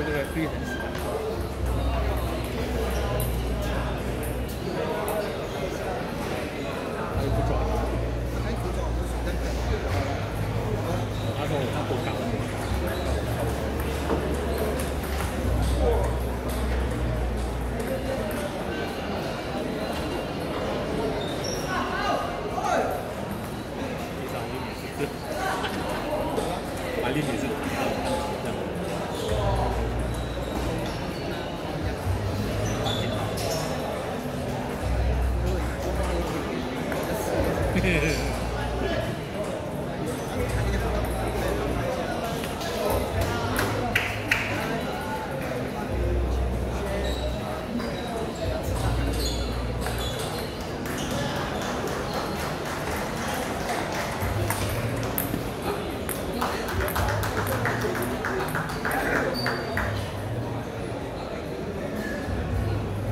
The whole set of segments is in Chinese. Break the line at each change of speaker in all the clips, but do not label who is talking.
这个可以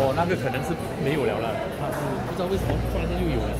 哦，那个可能是没有了了，他是不知道为什么突然间又有了。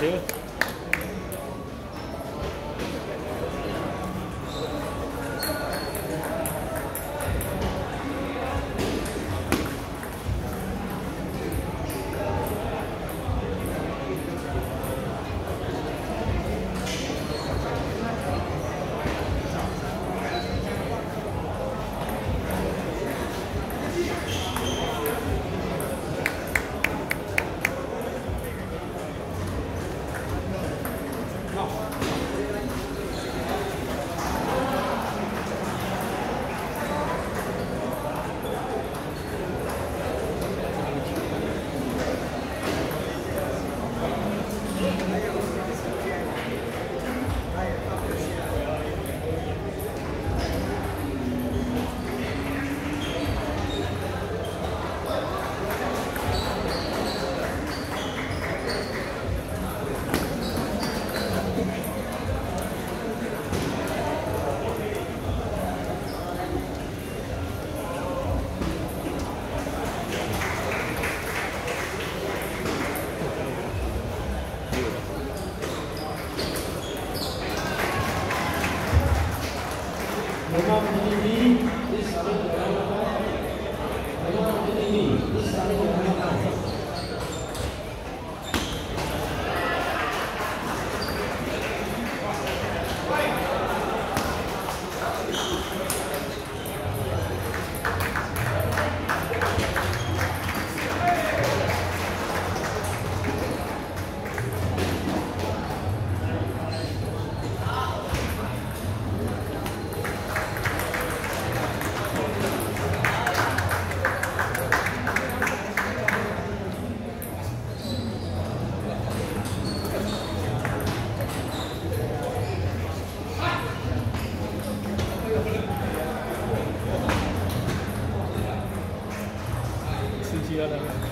too. Gracias.